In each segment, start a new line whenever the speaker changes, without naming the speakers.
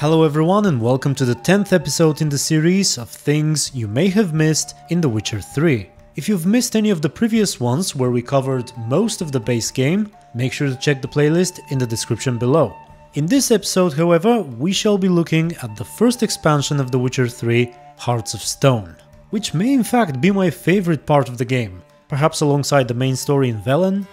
Hello everyone and welcome to the 10th episode in the series of things you may have missed in The Witcher 3. If you've missed any of the previous ones where we covered most of the base game, make sure to check the playlist in the description below. In this episode, however, we shall be looking at the first expansion of The Witcher 3, Hearts of Stone, which may in fact be my favorite part of the game, perhaps alongside the main story in Velen.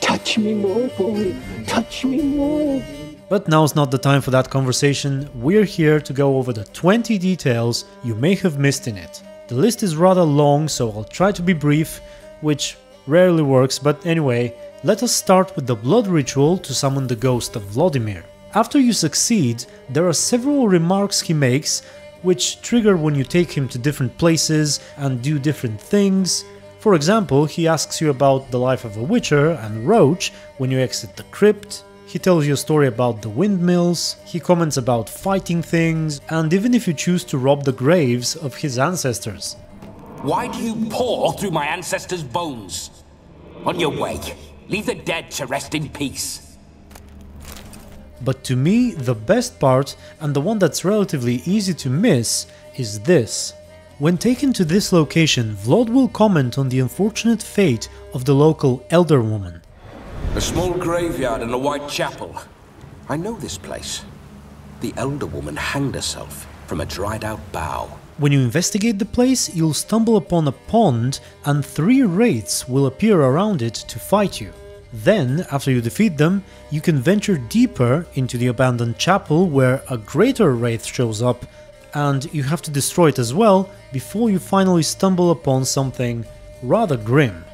Touch me more, boy. Touch me more.
But now's not the time for that conversation, we're here to go over the 20 details you may have missed in it. The list is rather long, so I'll try to be brief, which rarely works, but anyway, let us start with the blood ritual to summon the ghost of Vladimir. After you succeed, there are several remarks he makes which trigger when you take him to different places and do different things. For example, he asks you about the life of a witcher and Roach when you exit the crypt, he tells you a story about the windmills, he comments about fighting things, and even if you choose to rob the graves of his ancestors.
Why do you paw through my ancestors' bones? On your way, leave the dead to rest in peace.
But to me, the best part, and the one that's relatively easy to miss, is this. When taken to this location, Vlad will comment on the unfortunate fate of the local elder woman.
A small graveyard and a white chapel. I know this place. The elder woman hanged herself from a dried out bough.
When you investigate the place, you'll stumble upon a pond and three wraiths will appear around it to fight you. Then, after you defeat them, you can venture deeper into the abandoned chapel where a greater wraith shows up and you have to destroy it as well before you finally stumble upon something rather grim.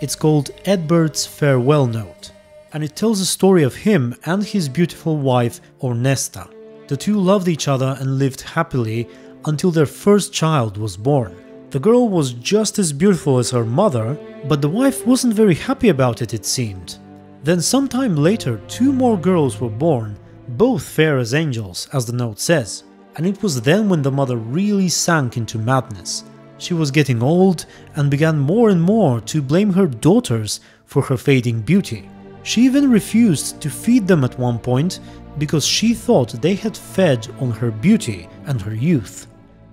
It's called Edberd's Farewell Note, and it tells the story of him and his beautiful wife Ornesta. The two loved each other and lived happily until their first child was born. The girl was just as beautiful as her mother, but the wife wasn't very happy about it, it seemed. Then, sometime later, two more girls were born, both fair as angels, as the note says and it was then when the mother really sank into madness. She was getting old and began more and more to blame her daughters for her fading beauty. She even refused to feed them at one point because she thought they had fed on her beauty and her youth.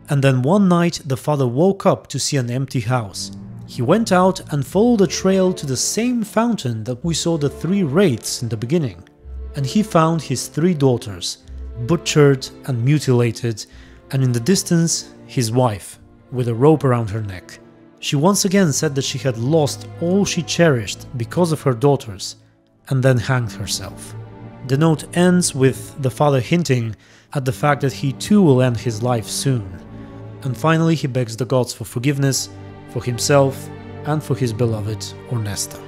And then one night the father woke up to see an empty house. He went out and followed a trail to the same fountain that we saw the three wraiths in the beginning. And he found his three daughters, butchered and mutilated, and in the distance, his wife, with a rope around her neck. She once again said that she had lost all she cherished because of her daughters, and then hanged herself. The note ends with the father hinting at the fact that he too will end his life soon. And finally, he begs the gods for forgiveness for himself and for his beloved Ornesta.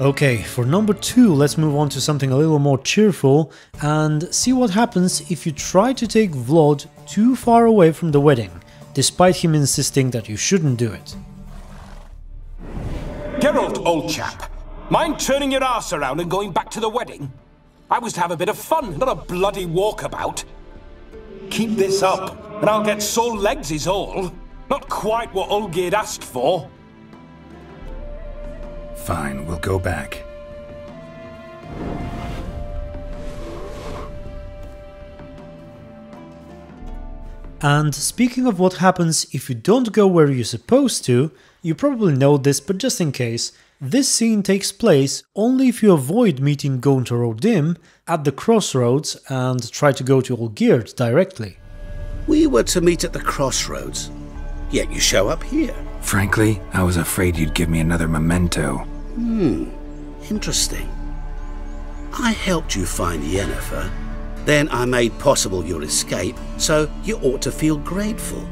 Okay, for number two, let's move on to something a little more cheerful and see what happens if you try to take Vlad too far away from the wedding, despite him insisting that you shouldn't do it.
Geralt, old chap, mind turning your ass around and going back to the wedding? I was to have a bit of fun, not a bloody walkabout. Keep this up, and I'll get sore legs is all. Not quite what Olgierd asked for.
Fine, we'll go back.
And speaking of what happens if you don't go where you're supposed to, you probably know this, but just in case, this scene takes place only if you avoid meeting Gaunter O'Dimm at the crossroads and try to go to Olgierd directly.
We were to meet at the crossroads, yet you show up here.
Frankly, I was afraid you'd give me another memento.
Hmm, interesting. I helped you find Yennefer, then I made possible your escape, so you ought to feel grateful.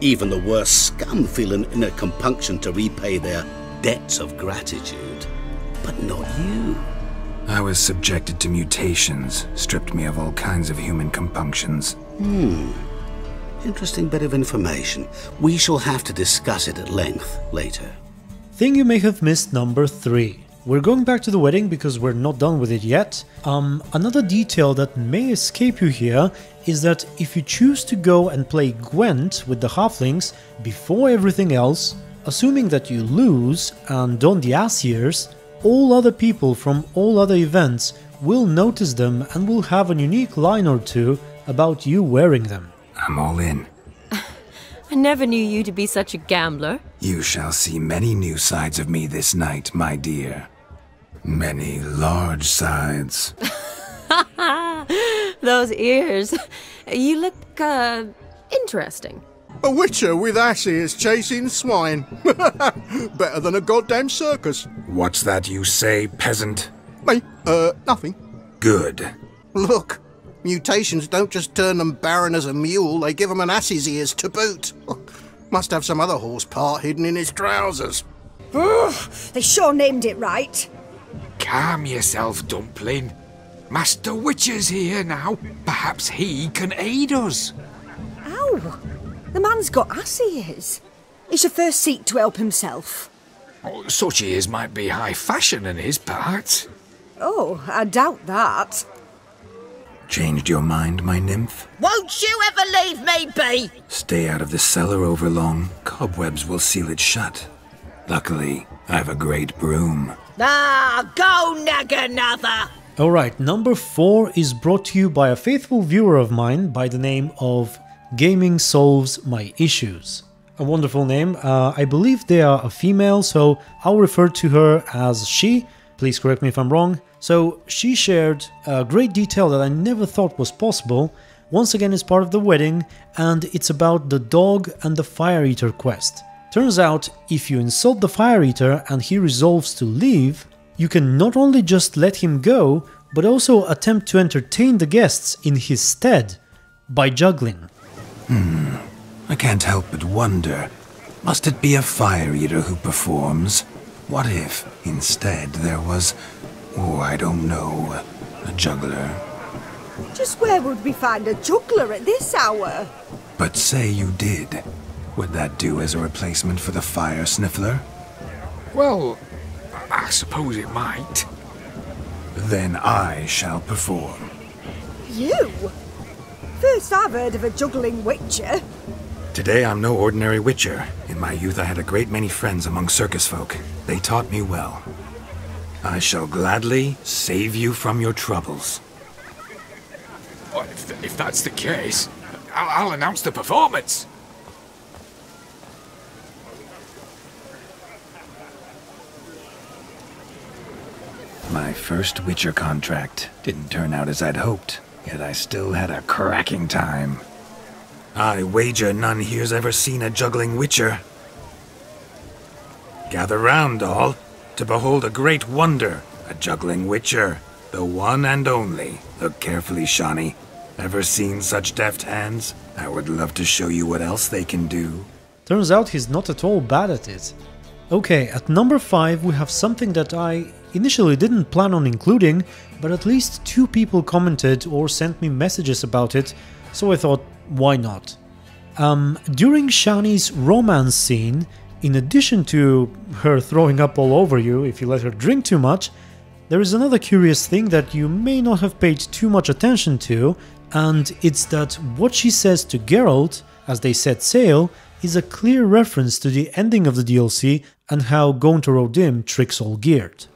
Even the worst scum feel an inner compunction to repay their debts of gratitude. But not you.
I was subjected to mutations, stripped me of all kinds of human compunctions.
Hmm. Interesting bit of information. We shall have to discuss it at length later.
Thing you may have missed number 3. We're going back to the wedding because we're not done with it yet. Um, another detail that may escape you here is that if you choose to go and play Gwent with the halflings before everything else, assuming that you lose and don the ass ears, all other people from all other events will notice them and will have a unique line or two about you wearing them.
I'm all in.
I never knew you to be such a gambler.
You shall see many new sides of me this night, my dear. Many large sides.
Those ears. You look, uh, interesting.
A witcher with ass ears chasing swine. Better than a goddamn circus.
What's that you say, peasant?
Me? Uh, nothing.
Good.
Look, mutations don't just turn them barren as a mule, they give them an ass's ears to boot. Must have some other horse part hidden in his trousers.
They sure named it right.
Calm yourself, Dumpling. Master Witcher's here now. Perhaps he can aid us.
Ow! The man's got ass ears. He should first seek to help himself.
Oh, Such ears might be high fashion in his part.
Oh, I doubt that.
Changed your mind, my nymph?
Won't you ever leave me be?
Stay out of the cellar overlong. Cobwebs will seal it shut. Luckily, I've a great broom.
Ah, go nag another.
Alright, number 4 is brought to you by a faithful viewer of mine by the name of Gaming Solves My Issues. A wonderful name. Uh, I believe they are a female, so I'll refer to her as she. Please correct me if I'm wrong. So, she shared a great detail that I never thought was possible. Once again, it's part of the wedding, and it's about the dog and the fire eater quest. Turns out, if you insult the fire eater and he resolves to leave, you can not only just let him go, but also attempt to entertain the guests in his stead by juggling.
Hmm, I can't help but wonder. Must it be a fire eater who performs? What if, instead, there was, oh, I don't know, a juggler?
Just where would we find a juggler at this hour?
But say you did. Would that do as a replacement for the fire sniffler?
Well, I suppose it might.
Then I shall perform.
You? First I've heard of a juggling witcher.
Today I'm no ordinary witcher. In my youth I had a great many friends among circus folk. They taught me well. I shall gladly save you from your troubles.
Well, If, if that's the case, I'll, I'll announce the performance.
My first Witcher contract didn't turn out as I'd hoped, yet I still had a cracking time. I wager none here's ever seen a juggling Witcher. Gather round, all, to behold a great wonder, a juggling Witcher, the one and only. Look carefully, Shani. Ever seen such deft hands? I would love to show you what else they can do.
Turns out he's not at all bad at it. Okay, at number 5 we have something that I initially didn't plan on including, but at least two people commented or sent me messages about it, so I thought, why not? Um, during Shani's romance scene, in addition to her throwing up all over you if you let her drink too much, there is another curious thing that you may not have paid too much attention to, and it's that what she says to Geralt as they set sail is a clear reference to the ending of the DLC and how Gaunter O'Dimm tricks Olgierd.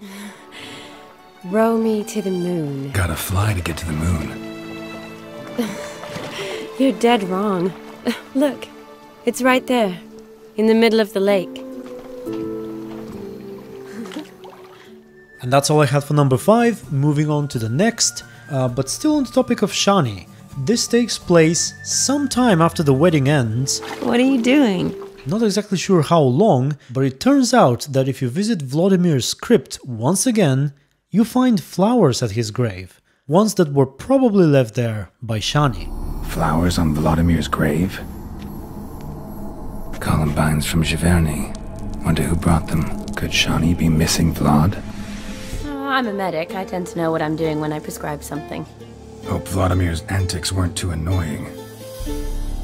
Row me to the moon.
Gotta fly to get to the moon.
You're dead wrong. Look, it's right there, in the middle of the lake.
And that's all I had for number 5, moving on to the next, uh, but still on the topic of Shani. This takes place sometime after the wedding ends,
What are you doing?
not exactly sure how long, but it turns out that if you visit Vladimir's crypt once again, you find flowers at his grave, ones that were probably left there by Shani.
Flowers on Vladimir's grave? Columbines from Giverny. Wonder who brought them. Could Shani be missing Vlad?
Oh, I'm a medic. I tend to know what I'm doing when I prescribe something.
Hope Vladimir's antics weren't too annoying.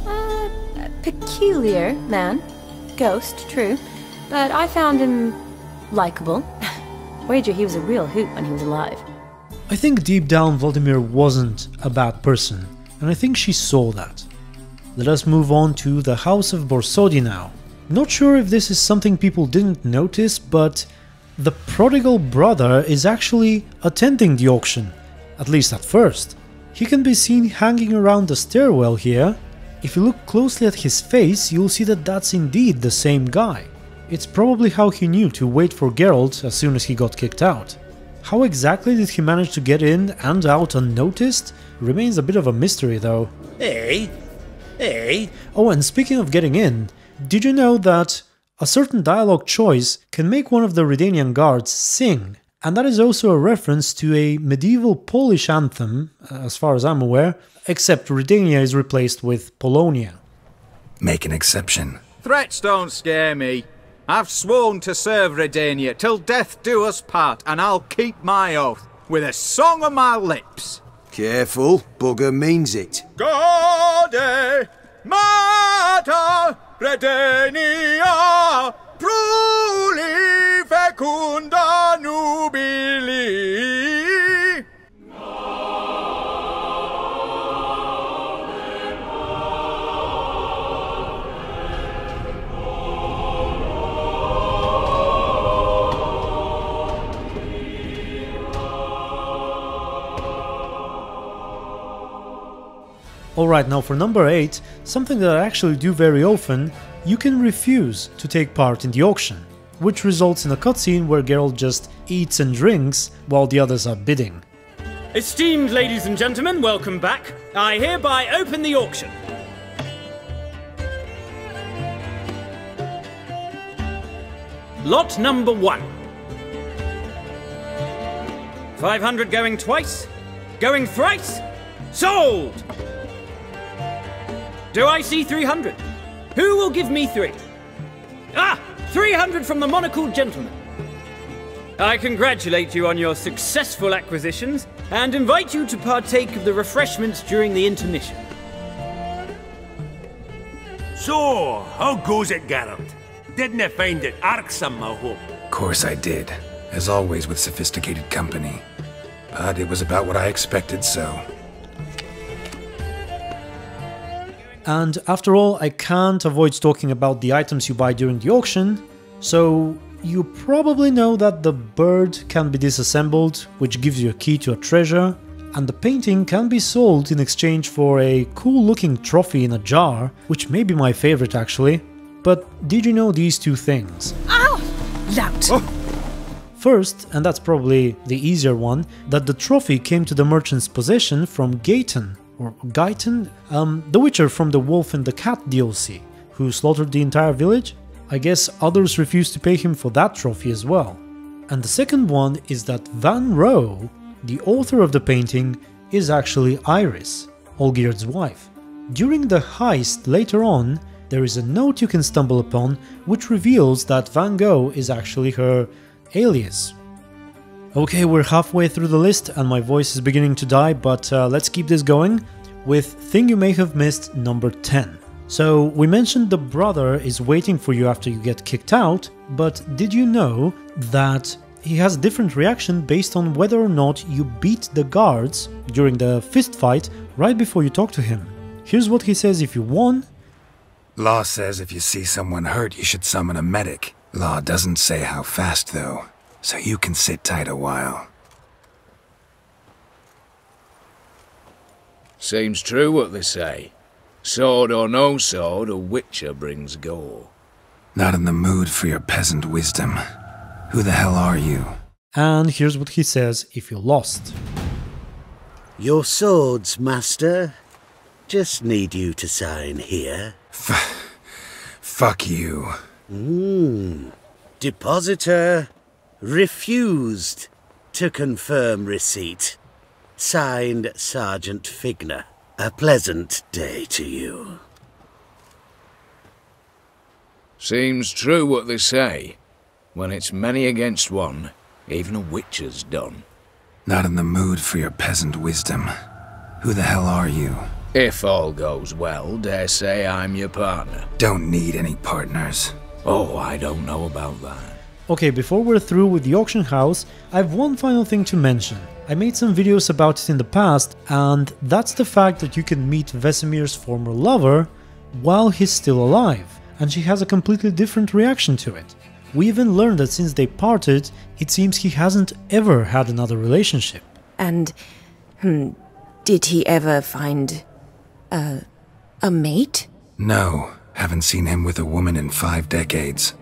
Uh, peculiar man. Ghost, true. But I found him likable. Wager he was a real hoot when he was alive.
I think deep down Vladimir wasn't a bad person, and I think she saw that. Let us move on to the House of Borsodi now. Not sure if this is something people didn't notice, but the prodigal brother is actually attending the auction, at least at first. He can be seen hanging around the stairwell here. If you look closely at his face, you'll see that that's indeed the same guy. It's probably how he knew to wait for Geralt as soon as he got kicked out. How exactly did he manage to get in and out unnoticed remains a bit of a mystery though.
Hey, hey.
Oh, and speaking of getting in, did you know that a certain dialogue choice can make one of the Redanian guards sing? And that is also a reference to a medieval Polish anthem, uh, as far as I'm aware, except Redania is replaced with Polonia.
Make an exception.
Threats don't scare me. I've sworn to serve Redania till death do us part, and I'll keep my oath with a song on my lips.
Careful, bugger means it.
Gaude Mater Redania prole fecunda nobili
Alright, now for number 8, something that I actually do very often, you can refuse to take part in the auction, which results in a cutscene where Geralt just eats and drinks while the others are bidding.
Esteemed ladies and gentlemen, welcome back. I hereby open the auction. Lot number one. 500 going twice, going thrice, sold! Do I see 300? Who will give me three? Ah! 300 from the monocled gentleman. I congratulate you on your successful acquisitions and invite you to partake of the refreshments during the intermission.
So, how goes it, Geralt? Didn't I find it irksome, I hope?
Of course I did, as always with sophisticated company. But it was about what I expected, so
And after all, I can't avoid talking about the items you buy during the auction, so you probably know that the bird can be disassembled, which gives you a key to a treasure, and the painting can be sold in exchange for a cool looking trophy in a jar, which may be my favorite actually. But did you know these two things?
Ow! Loud!
Oh. First, and that's probably the easier one, that the trophy came to the merchant's possession from Gaetan, or Gaitan, um, the Witcher from the Wolf and the Cat DLC, who slaughtered the entire village. I guess others refused to pay him for that trophy as well. And the second one is that Van Rogh, the author of the painting, is actually Iris, Olgierd's wife. During the heist later on, there is a note you can stumble upon which reveals that Van Rogh is actually her alias, Okay, we're halfway through the list and my voice is beginning to die, but uh, let's keep this going with Thing You May Have Missed number 10. So, we mentioned the brother is waiting for you after you get kicked out, but did you know that he has a different reaction based on whether or not you beat the guards during the fist fight right before you talk to him? Here's what he says if you won.
Law says if you see someone hurt, you should summon a medic. Law doesn't say how fast, though so you can sit tight a while.
Seems true what they say. Sword or no sword, a witcher brings gore.
Not in the mood for your peasant wisdom. Who the hell are you?
And here's what he says if you're lost.
Your swords, master. Just need you to sign here.
F fuck you.
Hmm. Depositor refused to confirm receipt. Signed Sergeant Figner. A pleasant day to you.
Seems true what they say. When it's many against one, even a witcher's done.
Not in the mood for your peasant wisdom. Who the hell are you?
If all goes well, dare say I'm your partner.
Don't need any partners.
Oh, I don't know about that.
Okay, before we're through with the auction house, I have one final thing to mention. I made some videos about it in the past, and that's the fact that you can meet Vesemir's former lover while he's still alive, and she has a completely different reaction to it. We even learned that since they parted, it seems he hasn't ever had another relationship.
And, hmm,
Did he ever find a. a mate?
No, haven't seen him with a woman in five decades.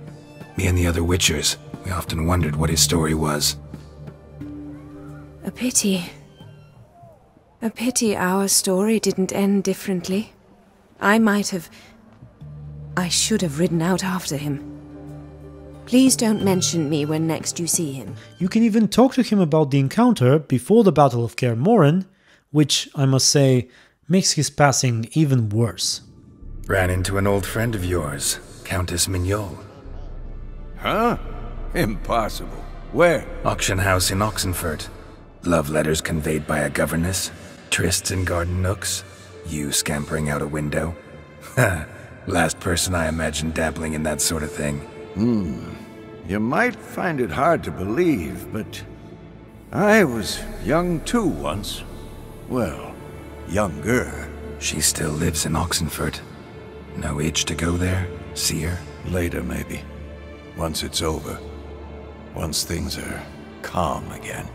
Me and the other Witchers, we often wondered what his story was.
A pity. A pity our story didn't end differently. I might have. I should have ridden out after him. Please don't mention me when next you see him.
You can even talk to him about the encounter before the Battle of Kaer Morhen, which, I must say, makes his passing even worse.
Ran into an old friend of yours, Countess Mignole.
Huh? Impossible. Where?
Auction house in Oxenfurt. Love letters conveyed by a governess. Trysts in garden nooks. You scampering out a window. Last person I imagined dabbling in that sort of thing.
Hmm. You might find it hard to believe, but I was young too once. Well, younger.
She still lives in Oxenfurt. No age to go there, see her?
Later, maybe. Once it's over. Once things are calm again.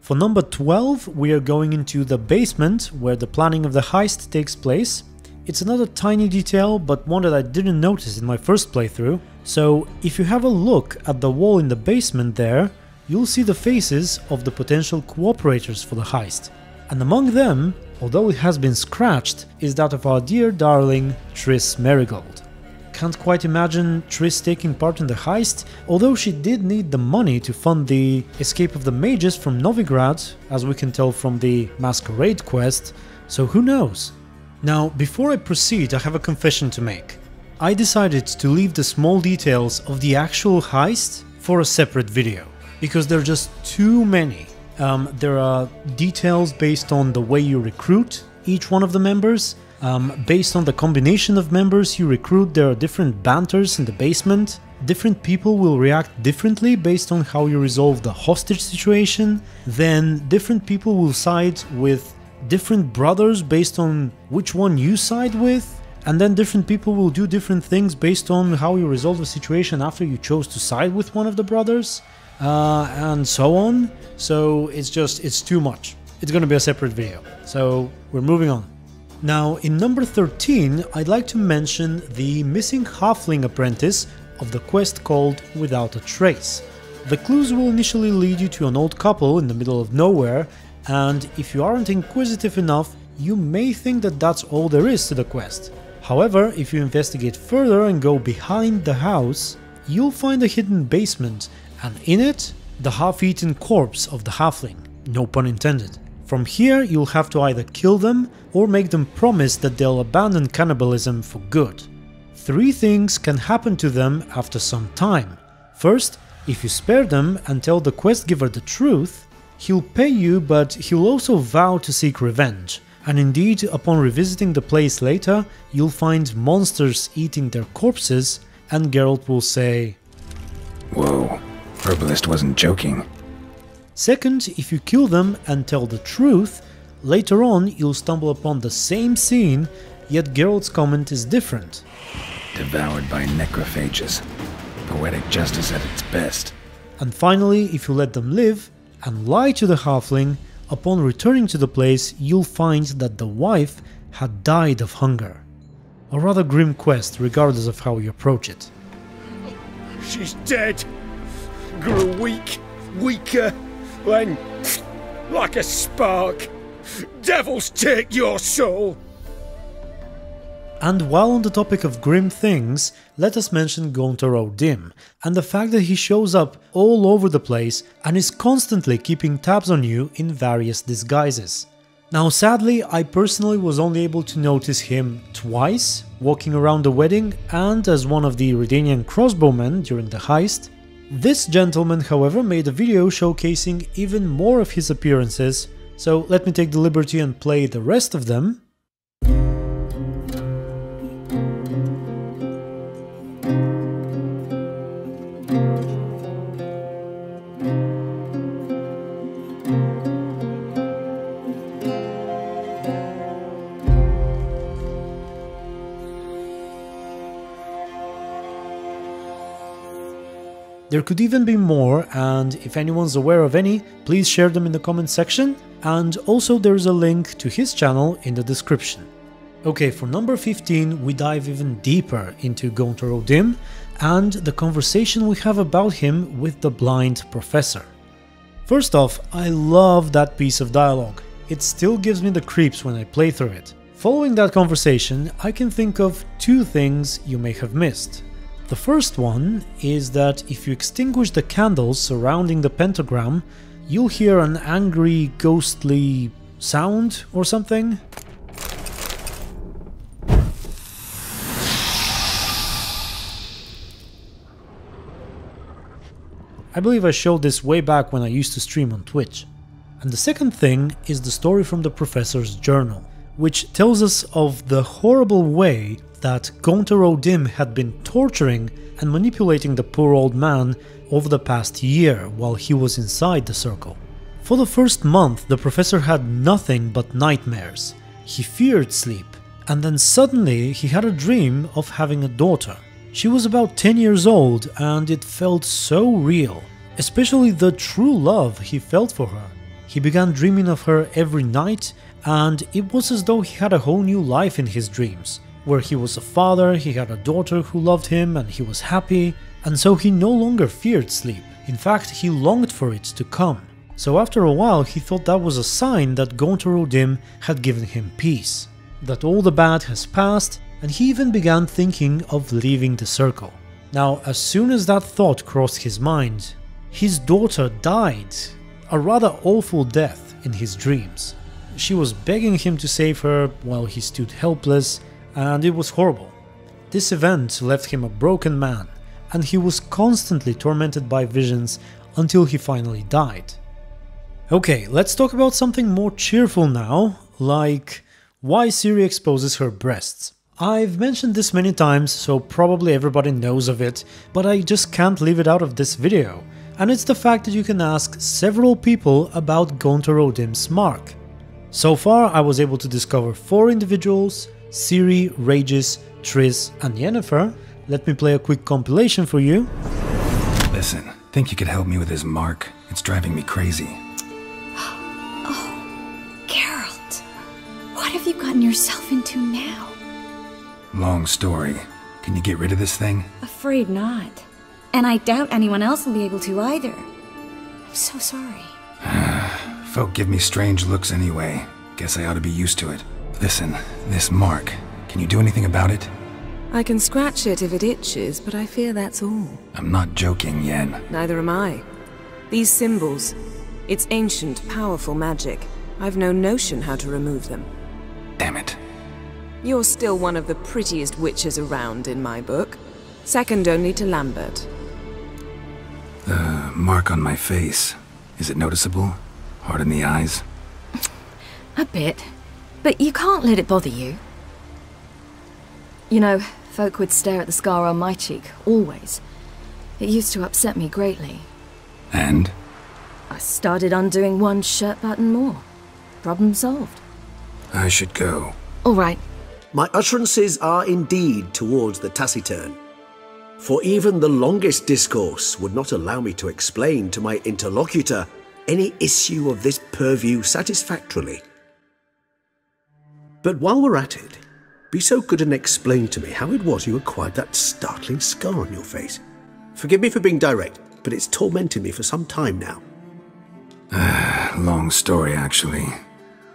For number 12, we are going into the basement where the planning of the heist takes place. It's another tiny detail, but one that I didn't notice in my first playthrough. So if you have a look at the wall in the basement there, you'll see the faces of the potential cooperators for the heist. And among them, although it has been scratched, is that of our dear darling Triss Merigold. Can't quite imagine Triss taking part in the heist, although she did need the money to fund the escape of the mages from Novigrad, as we can tell from the Masquerade quest, so who knows? Now, before I proceed, I have a confession to make. I decided to leave the small details of the actual heist for a separate video, because there are just too many. Um, there are details based on the way you recruit each one of the members, um, based on the combination of members you recruit, there are different banters in the basement. Different people will react differently based on how you resolve the hostage situation. Then different people will side with different brothers based on which one you side with. And then different people will do different things based on how you resolve the situation after you chose to side with one of the brothers. Uh, and so on. So it's just, it's too much. It's gonna be a separate video. So we're moving on. Now, in number 13, I'd like to mention the missing halfling apprentice of the quest called Without a Trace. The clues will initially lead you to an old couple in the middle of nowhere, and if you aren't inquisitive enough, you may think that that's all there is to the quest. However, if you investigate further and go behind the house, you'll find a hidden basement, and in it, the half-eaten corpse of the halfling, no pun intended. From here, you'll have to either kill them or make them promise that they'll abandon cannibalism for good. Three things can happen to them after some time. First, if you spare them and tell the quest giver the truth, he'll pay you but he'll also vow to seek revenge. And indeed, upon revisiting the place later, you'll find monsters eating their corpses and Geralt will say,
Whoa, Herbalist wasn't joking.
Second, if you kill them and tell the truth, later on you'll stumble upon the same scene, yet Geralt's comment is different.
Devoured by necrophages. Poetic justice at its best.
And finally, if you let them live and lie to the halfling, upon returning to the place you'll find that the wife had died of hunger. A rather grim quest regardless of how you approach it.
She's dead. Grew weak, weaker, then like a spark. Devils take your soul.
And while on the topic of grim things, let us mention Gaunter O'Dim, and the fact that he shows up all over the place and is constantly keeping tabs on you in various disguises. Now sadly, I personally was only able to notice him twice, walking around the wedding and as one of the Redanian crossbowmen during the heist. This gentleman however made a video showcasing even more of his appearances, so let me take the liberty and play the rest of them, There could even be more, and if anyone's aware of any, please share them in the comment section. and also there's a link to his channel in the description. Okay, for number 15 we dive even deeper into Gaunter O'Dimm and the conversation we have about him with the blind professor. First off, I love that piece of dialogue. It still gives me the creeps when I play through it. Following that conversation, I can think of two things you may have missed. The first one is that if you extinguish the candles surrounding the pentagram, you'll hear an angry, ghostly sound or something. I believe I showed this way back when I used to stream on Twitch. And the second thing is the story from the professor's journal, which tells us of the horrible way that Gaunter O'Dimm had been torturing and manipulating the poor old man over the past year while he was inside the circle. For the first month, the professor had nothing but nightmares. He feared sleep, and then suddenly he had a dream of having a daughter. She was about 10 years old and it felt so real, especially the true love he felt for her. He began dreaming of her every night and it was as though he had a whole new life in his dreams, where he was a father, he had a daughter who loved him and he was happy, and so he no longer feared sleep. In fact, he longed for it to come. So after a while he thought that was a sign that Gaunter O'Dimm had given him peace, that all the bad has passed and he even began thinking of leaving the circle. Now, as soon as that thought crossed his mind, his daughter died, a rather awful death in his dreams. She was begging him to save her while he stood helpless, and it was horrible. This event left him a broken man, and he was constantly tormented by visions until he finally died. Okay, let's talk about something more cheerful now, like why Ciri exposes her breasts. I've mentioned this many times, so probably everybody knows of it, but I just can't leave it out of this video. And it's the fact that you can ask several people about Gaunter O'Dimm's mark. So far I was able to discover 4 individuals, Ciri, Regis, Triss and Yennefer. Let me play a quick compilation for you.
Listen, think you could help me with this mark? It's driving me crazy.
oh, Geralt, what have you gotten yourself into now?
Long story. Can you get rid of this thing?
Afraid not. And I doubt anyone else will be able to either. I'm so sorry.
Folk give me strange looks anyway. Guess I ought to be used to it. Listen, this mark, can you do anything about it?
I can scratch it if it itches, but I fear that's all.
I'm not joking, Yen.
Neither am I. These symbols, it's ancient, powerful magic. I've no notion how to remove them.
Damn it.
You're still one of the prettiest witches around in my book. Second only to Lambert.
The mark on my face. Is it noticeable? Hard in the eyes?
A bit. But you can't let it bother you. You know, folk would stare at the scar on my cheek, always. It used to upset me greatly.
And?
I started undoing one shirt button more. Problem solved.
I should go.
All right,
my utterances are indeed towards the taciturn. For even the longest discourse would not allow me to explain to my interlocutor any issue of this purview satisfactorily. But while we're at it, be so good and explain to me how it was you acquired that startling scar on your face. Forgive me for being direct, but it's tormented me for some time now.
Ah, long story, actually.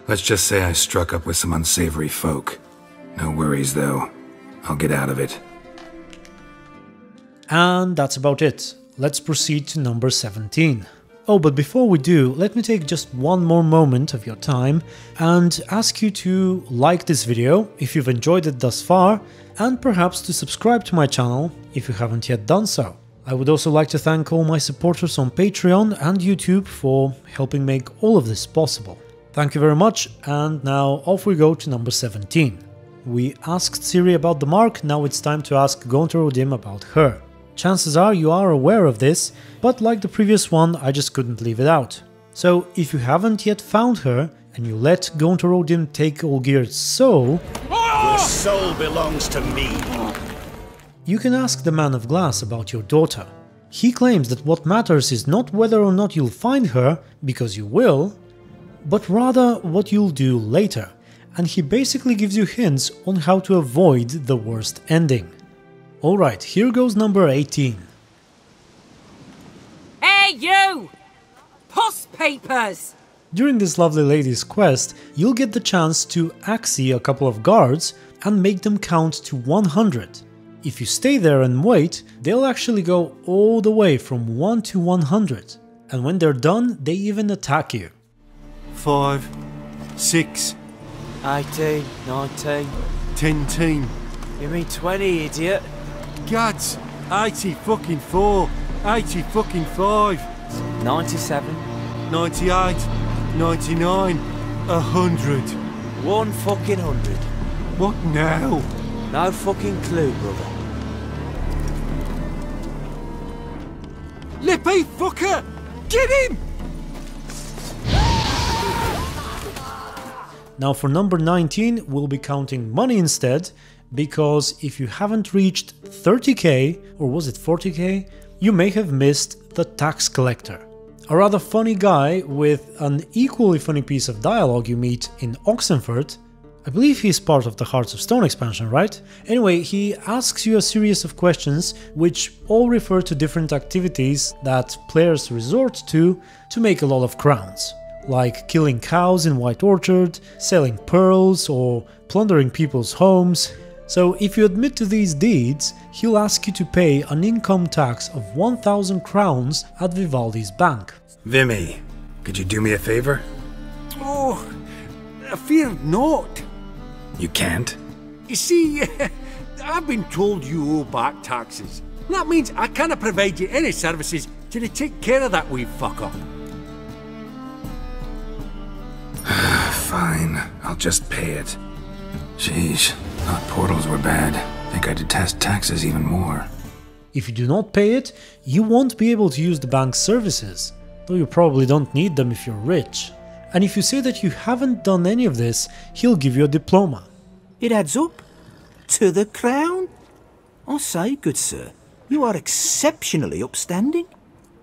Let's just say I struck up with some unsavory folk. No worries, though. I'll get out of it.
And that's about it. Let's proceed to number 17. Oh, but before we do, let me take just one more moment of your time and ask you to like this video if you've enjoyed it thus far, and perhaps to subscribe to my channel if you haven't yet done so. I would also like to thank all my supporters on Patreon and YouTube for helping make all of this possible. Thank you very much, and now off we go to number 17. We asked Ciri about the mark, now it's time to ask Gaunter O'Dimm about her. Chances are you are aware of this, but like the previous one, I just couldn't leave it out. So if you haven't yet found her, and you let Gaunter O'Dimm take Olgierd's soul...
Your soul belongs to me!
You can ask the Man of Glass about your daughter. He claims that what matters is not whether or not you'll find her, because you will, but rather what you'll do later, and he basically gives you hints on how to avoid the worst ending. Alright, here goes number 18.
Hey, you! Post papers!
During this lovely lady's quest, you'll get the chance to Axii a couple of guards and make them count to 100. If you stay there and wait, they'll actually go all the way from 1 to 100, and when they're done, they even attack you.
Five, six,
18, 19.
ten,
You mean 20, idiot?
Gads, 80 fucking 4, 80 fucking 5,
97.
98, 99, 100.
One fucking hundred.
What now?
No fucking clue, brother.
Lippy fucker! Get him!
Now for number 19, we'll be counting money instead, because if you haven't reached 30k, or was it 40k, you may have missed the tax collector. A rather funny guy with an equally funny piece of dialogue you meet in Oxenfurt. I believe he's part of the Hearts of Stone expansion, right? Anyway, he asks you a series of questions which all refer to different activities that players resort to to make a lot of crowns like killing cows in White Orchard, selling pearls, or plundering people's homes. So, if you admit to these deeds, he'll ask you to pay an income tax of 1000 crowns at Vivaldi's bank.
Vimme, could you do me a favor?
Oh, I fear not.
You can't?
You see, I've been told you owe back taxes. That means I cannot provide you any services till you take care of that wee fuck up.
Fine, I'll just pay it. Sheesh, thought portals were bad. Think I detest taxes even more.
If you do not pay it, you won't be able to use the bank's services, though you probably don't need them if you're rich. And if you say that you haven't done any of this, he'll give you a diploma.
It adds up. To the crown. I say, good sir, you are exceptionally upstanding.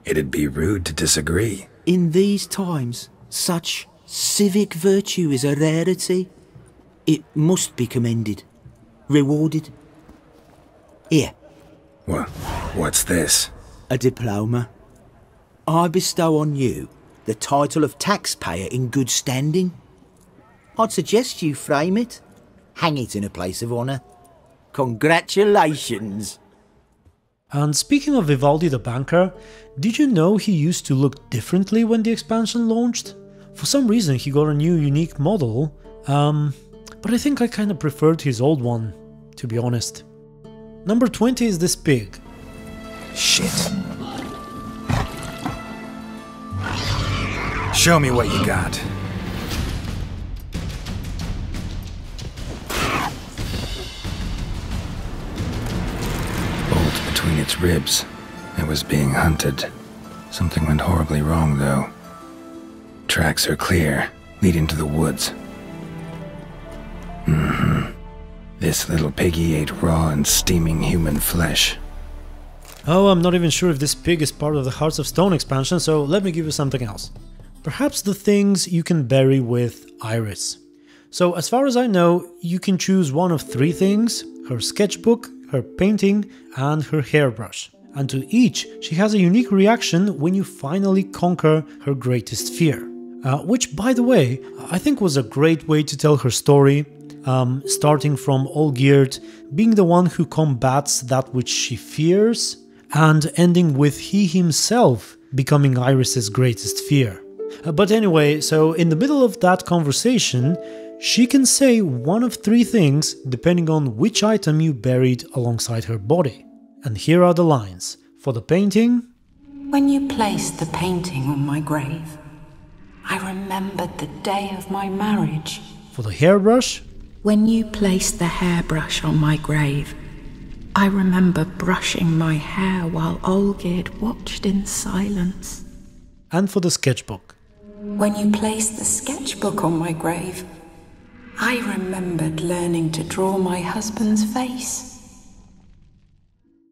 It'd be rude to disagree.
In these times, such civic virtue is a rarity. It must be commended, rewarded. Here,
What? What's this?
a diploma. I bestow on you the title of taxpayer in good standing. I'd suggest you frame it, hang it in a place of honour. Congratulations!
And speaking of Vivaldi the banker, did you know he used to look differently when the expansion launched? For some reason he got a new unique model, um, but I think I kinda preferred his old one, to be honest. Number 20 is this pig.
Shit. Show me what you got. Bolt between its ribs. It was being hunted. Something went horribly wrong, though. Tracks are clear, leading to the woods. Hmm This little piggy ate raw and steaming human flesh.
Oh, I'm not even sure if this pig is part of the Hearts of Stone expansion, so let me give you something else. Perhaps the things you can bury with Iris. So, as far as I know, you can choose one of three things her sketchbook, her painting, and her hairbrush. And to each, she has a unique reaction when you finally conquer her greatest fear. Uh, which, by the way, I think was a great way to tell her story, um, starting from Olgierd being the one who combats that which she fears, and ending with he himself becoming Iris's greatest fear. Uh, but anyway, so in the middle of that conversation, she can say one of three things depending on which item you buried alongside her body. And here are the lines. For the painting,
When you placed the painting on my grave, I remembered the day of my marriage.
for the hairbrush,
When you placed the hairbrush on my grave, I remember brushing my hair while Olgierd watched in silence.
and for the sketchbook.
When you placed the sketchbook on my grave, I remembered learning to draw my husband's face.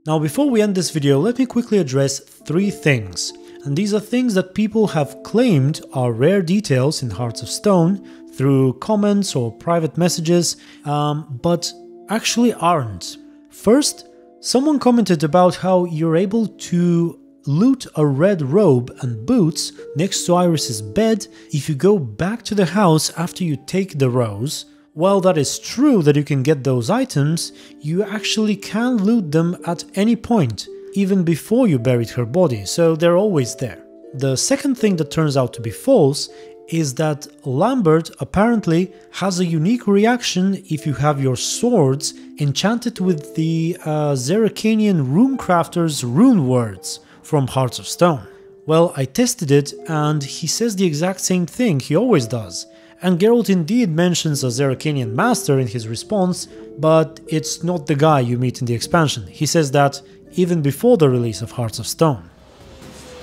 Now before we end this video, let me quickly address three things. and these are things that people have claimed are rare details in Hearts of Stone through comments or private messages, um, but actually aren't. First, someone commented about how you're able to loot a red robe and boots next to Iris's bed if you go back to the house after you take the rose. While that is true that you can get those items, you actually can loot them at any point, even before you buried her body, so they're always there. The second thing that turns out to be false is that Lambert apparently has a unique reaction if you have your swords enchanted with the uh, Zerrikanian runecrafter's rune words from Hearts of Stone. Well, I tested it and he says the exact same thing he always does. And Geralt indeed mentions a Zerrikanian master in his response, but it's not the guy you meet in the expansion. He says that even before the release of Hearts of Stone.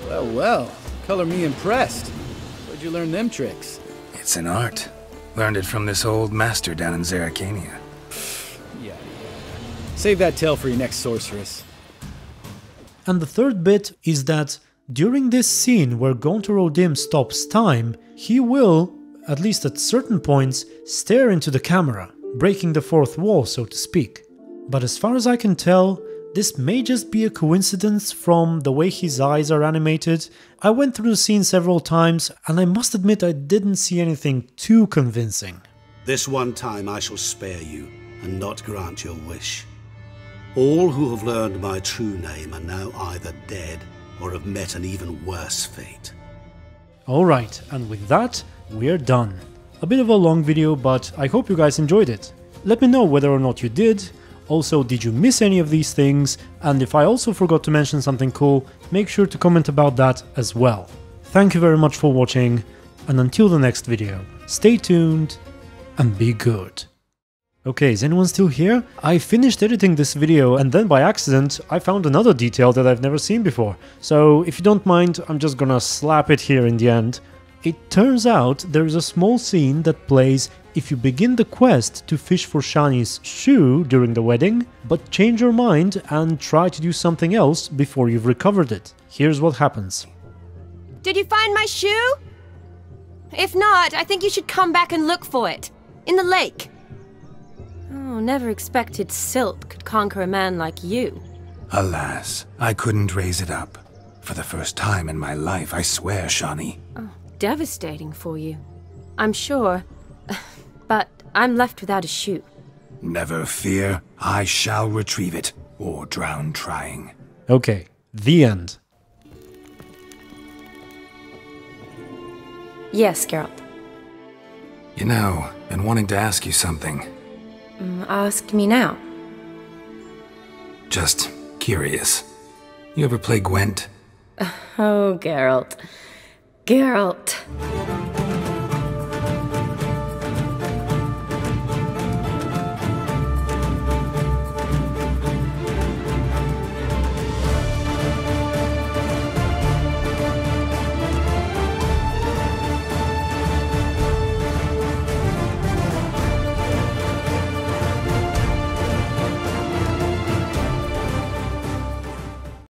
Well, well, color me impressed. Where'd you learn them tricks?
It's an art. Learned it from this old master down in Zerrikania.
Yeah, yeah. Save that tale for your next sorceress.
And the third bit is that during this scene where Gaunter O'Dimm stops time, he will, at least at certain points, stare into the camera, breaking the fourth wall, so to speak. But as far as I can tell, this may just be a coincidence from the way his eyes are animated. I went through the scene several times and I must admit I didn't see anything too convincing.
This one time I shall spare you and not grant your wish. All who have learned my true name are now either dead or have met an even worse fate.
Alright, and with that, we're done. A bit of a long video, but I hope you guys enjoyed it. Let me know whether or not you did. Also, did you miss any of these things? And if I also forgot to mention something cool, make sure to comment about that as well. Thank you very much for watching, and until the next video, stay tuned and be good. Okay, is anyone still here? I finished editing this video and then by accident I found another detail that I've never seen before. So if you don't mind, I'm just gonna slap it here in the end. It turns out there is a small scene that plays if you begin the quest to fish for Shani's shoe during the wedding, but change your mind and try to do something else before you've recovered it. Here's what happens.
Did you find my shoe? If not, I think you should come back and look for it. In the lake. Oh, never expected silt could conquer a man like you.
Alas, I couldn't raise it up. For the first time in my life, I swear, Shani.
Oh, devastating for you. I'm sure. But I'm left without a shoe.
Never fear, I shall retrieve it, or drown trying.
Okay, the end.
Yes, Geralt.
You know, been wanting to ask you something.
Mm, ask me now.
Just curious. You ever play Gwent?
Oh, Geralt. Geralt.